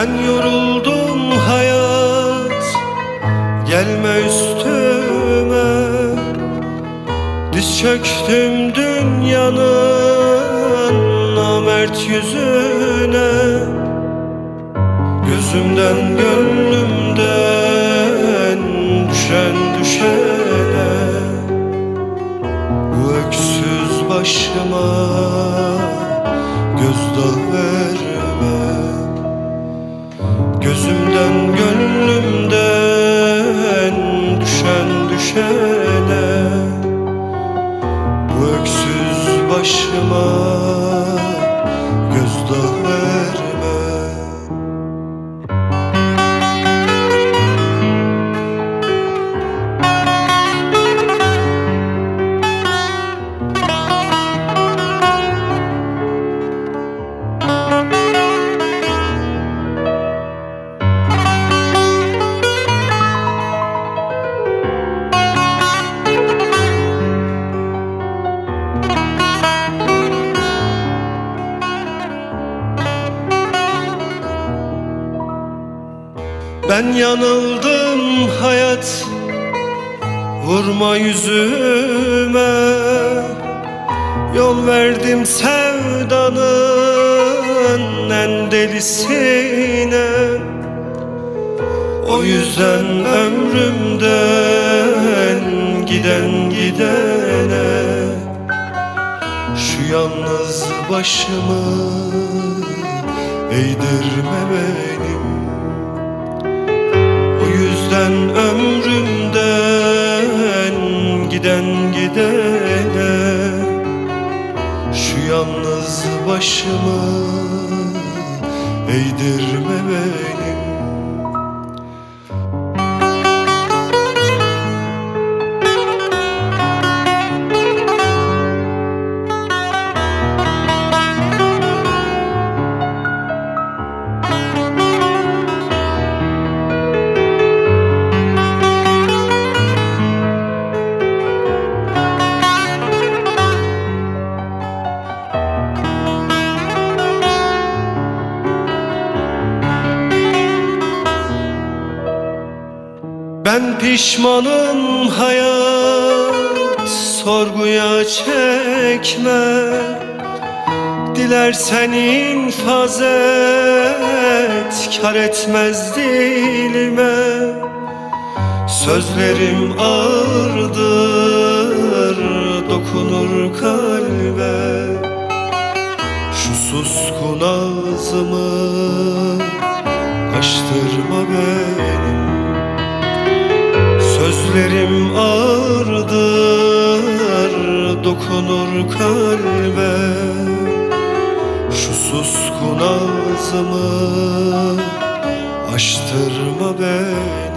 Ben yoruldum hayat. Gelme üstüme. Diz çöktüm dünyanın Namert yüzüne. Gözümden gönlümden Düşen düşene. Bu öksüz başıma Gözdağı Ben yanıldım hayat. Vurma yüzüme. Yol verdim sevdanın en delisine. O yüzden ömrümden giden gidene. Şu yalnız başımı eğdirme benim yüzden ömrümden giden gidene. Şu yalnız başımı eğdirme benim Ben pişmanım hayat sorguya çekme. Dilersen infaz et kar etmez dilime. Sözlerim ağırdır dokunur kalbe. Şu suskun ağzımı açtırma benim Sözlerim ağırdır dokunur kalbe. Şu suskun ağzımı açtırma beni